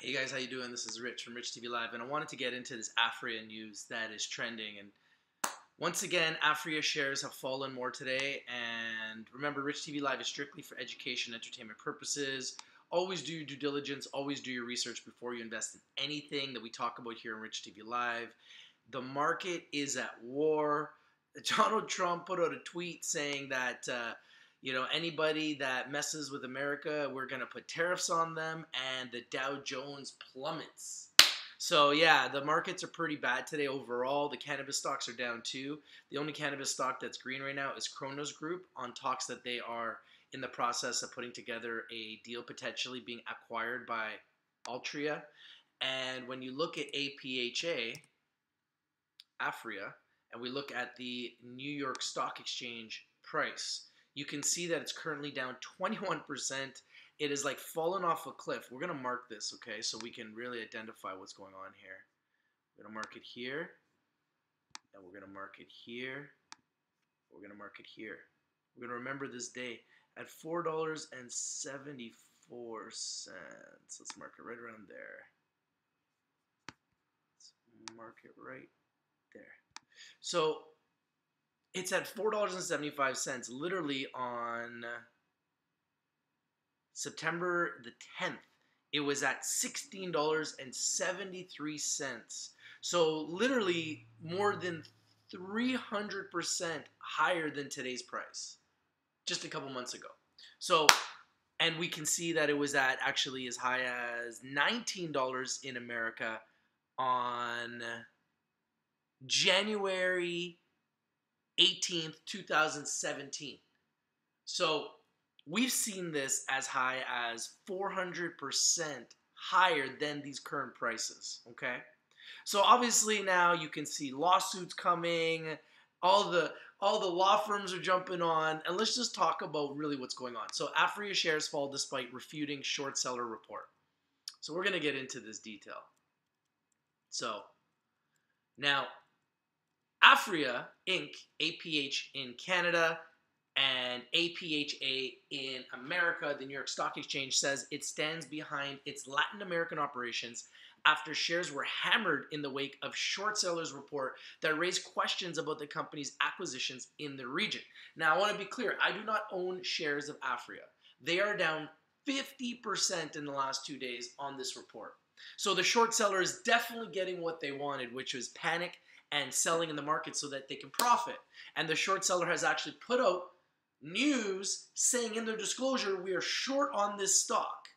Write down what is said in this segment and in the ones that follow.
Hey guys, how you doing? This is Rich from Rich TV Live, and I wanted to get into this Aphria news that is trending. And once again, Aphria shares have fallen more today. And remember, Rich TV Live is strictly for education, entertainment purposes. Always do your due diligence. Always do your research before you invest in anything that we talk about here on Rich TV Live. The market is at war. Donald Trump put out a tweet saying that. Uh, you know, anybody that messes with America, we're going to put tariffs on them, and the Dow Jones plummets. So, yeah, the markets are pretty bad today overall. The cannabis stocks are down too. The only cannabis stock that's green right now is Cronos Group on talks that they are in the process of putting together a deal potentially being acquired by Altria. And when you look at APHA, Aphria, and we look at the New York Stock Exchange price, you can see that it's currently down 21%. It is like fallen off a cliff. We're going to mark this, okay, so we can really identify what's going on here. We're going to mark it here, and we're going to mark it here. We're going to mark it here. We're going to remember this day at $4.74. Let's mark it right around there. Let's mark it right there. So it's at $4.75 literally on September the 10th. It was at $16.73. So literally more than 300% higher than today's price just a couple months ago. So and we can see that it was at actually as high as $19 in America on January 18th, 2017. So we've seen this as high as 400% higher than these current prices, okay? So obviously now you can see lawsuits coming, all the all the law firms are jumping on, and let's just talk about really what's going on. So Aphria shares fall despite refuting short seller report. So we're going to get into this detail. So now Aphria Inc., APH in Canada, and APHA in America, the New York Stock Exchange says it stands behind its Latin American operations after shares were hammered in the wake of short sellers report that raised questions about the company's acquisitions in the region. Now, I want to be clear, I do not own shares of Aphria. They are down 50% in the last 2 days on this report. So the short seller is definitely getting what they wanted, which was panic and selling in the market so that they can profit. And the short seller has actually put out news saying in their disclosure, we are short on this stock.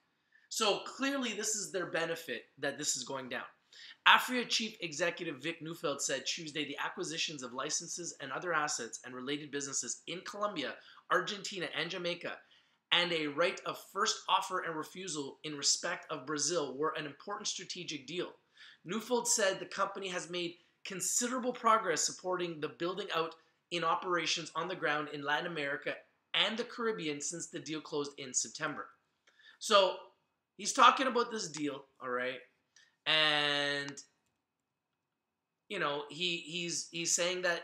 So clearly, this is their benefit that this is going down. Aphria Chief Executive Vic Neufeld said Tuesday the acquisitions of licenses and other assets and related businesses in Colombia, Argentina, and Jamaica, and a right of first offer and refusal in respect of Brazil were an important strategic deal. Neufeld said the company has made considerable progress supporting the building out in operations on the ground in Latin America and the Caribbean since the deal closed in September. So he's talking about this deal, all right, and you know he he's he's saying that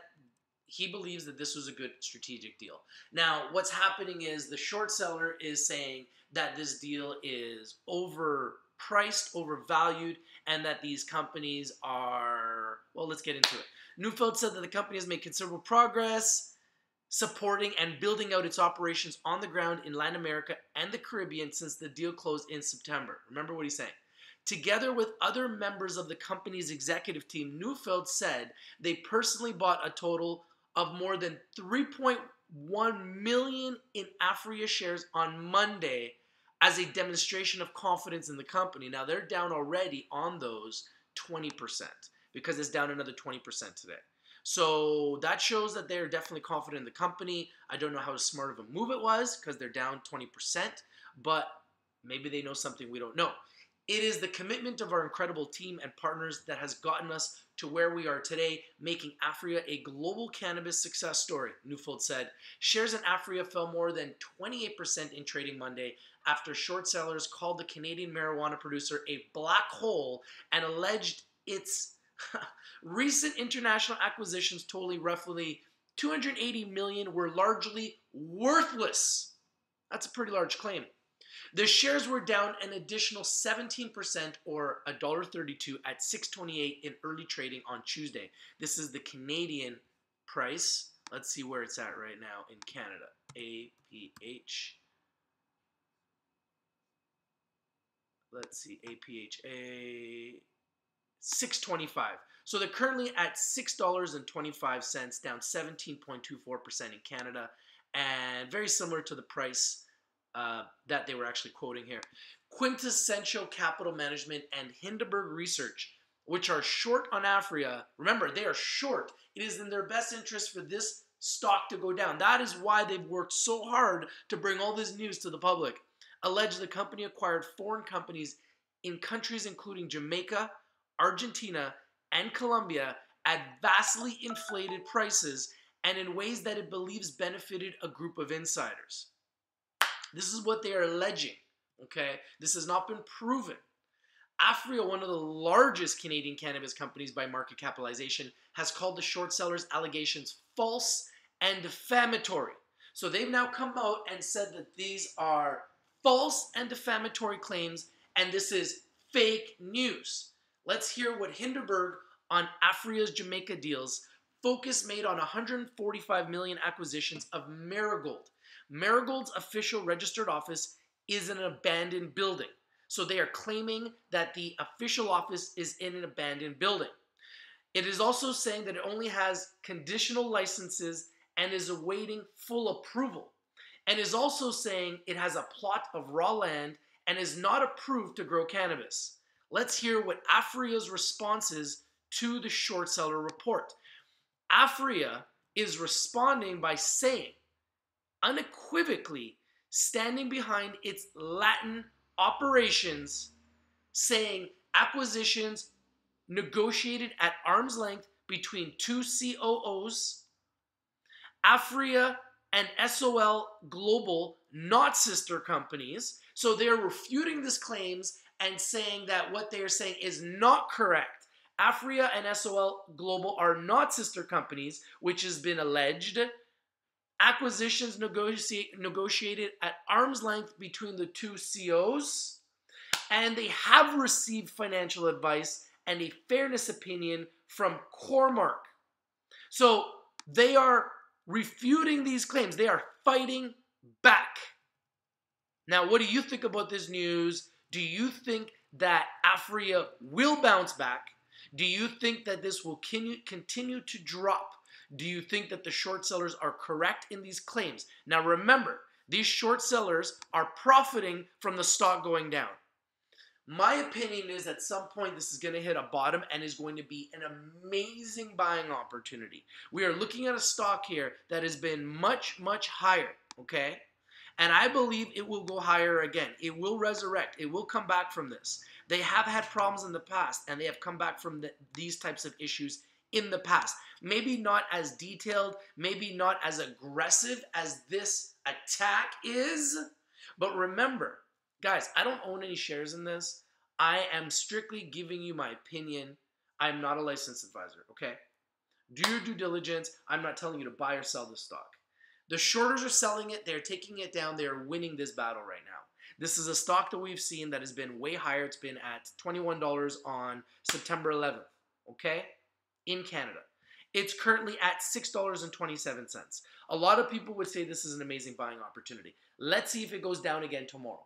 he believes that this was a good strategic deal. Now, what's happening is the short seller is saying that this deal is overpriced, overvalued, and that these companies are, well, let's get into it. Neufeld said that the company has made considerable progress supporting and building out its operations on the ground in Latin America and the Caribbean since the deal closed in September. Remember what he's saying. Together with other members of the company's executive team, Neufeld said they personally bought a total of more than 3.1 million in Aphria shares on Monday as a demonstration of confidence in the company. Now they're down already on those 20% because it's down another 20% today. So that shows that they're definitely confident in the company. I don't know how smart of a move it was because they're down 20%, but maybe they know something we don't know. It is the commitment of our incredible team and partners that has gotten us to where we are today, making Aphria a global cannabis success story, Neufeld said. Shares in Aphria fell more than 28% in trading Monday after short sellers called the Canadian marijuana producer a black hole and alleged its recent international acquisitions totaling roughly 280 million were largely worthless. That's a pretty large claim. The shares were down an additional 17% or $1.32 at 628 in early trading on Tuesday. This is the Canadian price. Let's see where it's at right now in Canada. APH. Let's see, APHA 625. So they're currently at $6.25, down 17.24% in Canada, and very similar to the price uh, that they were actually quoting here. Quintessential Capital Management and Hindenburg Research, which are short on Aphria. Remember, they are short. It is in their best interest for this stock to go down. That is why they've worked so hard to bring all this news to the public. Alleged the company acquired foreign companies in countries including Jamaica, Argentina, and Colombia at vastly inflated prices and in ways that it believes benefited a group of insiders. This is what they are alleging, okay? This has not been proven. Aphria, one of the largest Canadian cannabis companies by market capitalization, has called the short sellers' allegations false and defamatory. So they've now come out and said that these are false and defamatory claims, and this is fake news. Let's hear what Hindenburg on Aphria's Jamaica deals focus made on 145 million acquisitions of Marigold. Marigold's official registered office is in an abandoned building. So they are claiming that the official office is in an abandoned building. It is also saying that it only has conditional licenses and is awaiting full approval. And is also saying it has a plot of raw land and is not approved to grow cannabis. Let's hear what Aphria's response is to the short seller report. Aphria is responding by saying, unequivocally, standing behind its Latin operations, saying acquisitions negotiated at arm's length between two COOs, Aphria and SOL Global, not sister companies. So they're refuting these claims and saying that what they are saying is not correct. Aphria and SOL Global are not sister companies, which has been alleged. Acquisitions negotiate, negotiated at arm's length between the two COs, and they have received financial advice and a fairness opinion from Cormark. So they are refuting these claims. They are fighting back. Now, what do you think about this news? Do you think that Aphria will bounce back? Do you think that this will continue to drop? Do you think that the short sellers are correct in these claims? Now remember, these short sellers are profiting from the stock going down. My opinion is at some point this is going to hit a bottom and is going to be an amazing buying opportunity. We are looking at a stock here that has been much, much higher, okay? And I believe it will go higher again. It will resurrect. It will come back from this. They have had problems in the past, and they have come back from the, these types of issues in the past. Maybe not as detailed, maybe not as aggressive as this attack is. But remember, guys, I don't own any shares in this. I am strictly giving you my opinion. I'm not a licensed advisor, okay? Do your due diligence. I'm not telling you to buy or sell the stock. The shorters are selling it, they're taking it down, they're winning this battle right now. This is a stock that we've seen that has been way higher. It's been at $21 on September 11th, okay, in Canada. It's currently at $6.27. A lot of people would say this is an amazing buying opportunity. Let's see if it goes down again tomorrow.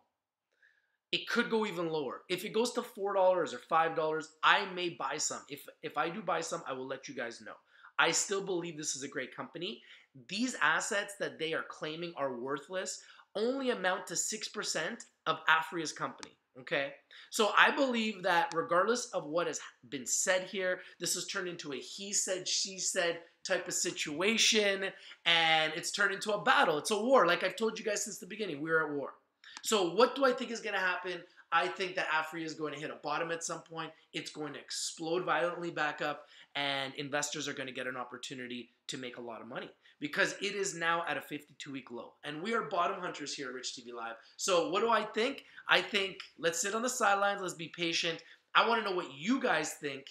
It could go even lower. If it goes to $4 or $5, I may buy some. If if I do buy some, I will let you guys know. I still believe this is a great company. These assets that they are claiming are worthless only amount to 6% of Aphria's company. Okay, so I believe that regardless of what has been said here, this has turned into a he said, she said type of situation, and it's turned into a battle. It's a war. Like I've told you guys since the beginning, we're at war. So, what do I think is going to happen? I think that Afri is going to hit a bottom at some point. It's going to explode violently back up, and investors are going to get an opportunity to make a lot of money because it is now at a 52 week low. And we are bottom hunters here at Rich TV Live. So, what do I think? I think let's sit on the sidelines, let's be patient. I want to know what you guys think.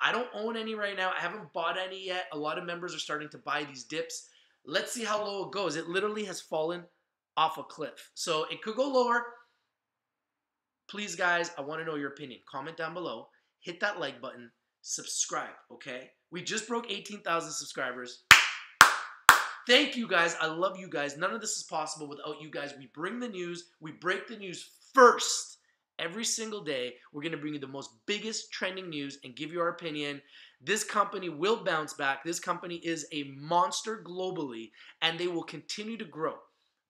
I don't own any right now. I haven't bought any yet. A lot of members are starting to buy these dips. Let's see how low it goes. It literally has fallen off a cliff. So it could go lower. Please, guys, I want to know your opinion. Comment down below. Hit that like button. Subscribe, okay? We just broke 18,000 subscribers. Thank you guys. I love you guys. None of this is possible without you guys. We bring the news, we break the news first. Every single day, we're going to bring you the most biggest trending news and give you our opinion. This company will bounce back. This company is a monster globally, and they will continue to grow.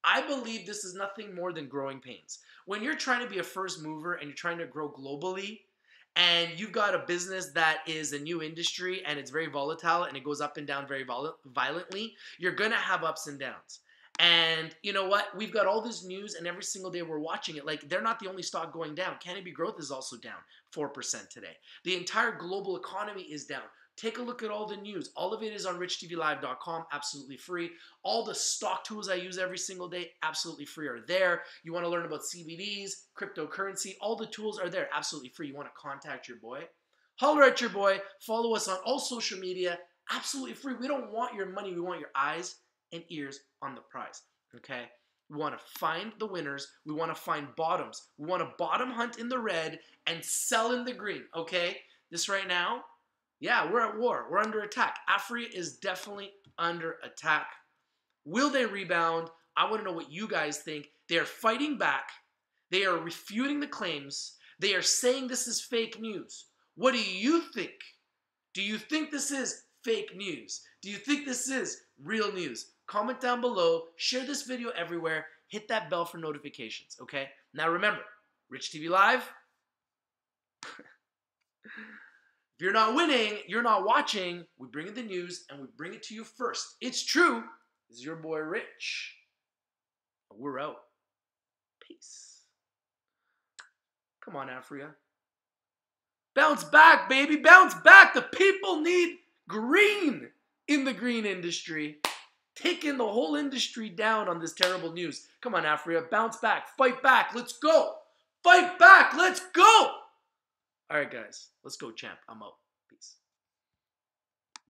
I believe this is nothing more than growing pains. When you're trying to be a first mover and you're trying to grow globally, and you've got a business that is a new industry and it's very volatile and it goes up and down very violently, you're gonna have ups and downs. And you know what? We've got all this news, and every single day we're watching it. Like, they're not the only stock going down. Canopy Growth is also down 4% today. The entire global economy is down. Take a look at all the news. All of it is on richtvlive.com, absolutely free. All the stock tools I use every single day, absolutely free, are there. You want to learn about CBDs, cryptocurrency, all the tools are there, absolutely free. You want to contact your boy? Holler at your boy. Follow us on all social media, absolutely free. We don't want your money, we want your eyes and ears on the prize, okay? We want to find the winners. We want to find bottoms. We want to bottom hunt in the red and sell in the green, okay? This right now, yeah, we're at war. We're under attack. Aphria is definitely under attack. Will they rebound? I want to know what you guys think. They are fighting back. They are refuting the claims. They are saying this is fake news. What do you think? Do you think this is fake news? Do you think this is real news? Comment down below. Share this video everywhere. Hit that bell for notifications, okay? Now remember, Rich TV Live. If you're not winning, you're not watching. We bring you the news and we bring it to you first. It's true. This is your boy Rich. We're out. Peace. Come on, Aphria. Bounce back, baby. Bounce back. The people need green in the green industry. Taking the whole industry down on this terrible news. Come on, Aphria. Bounce back. Fight back. Let's go. Fight back. Let's go. All right, guys, let's go, champ. I'm out.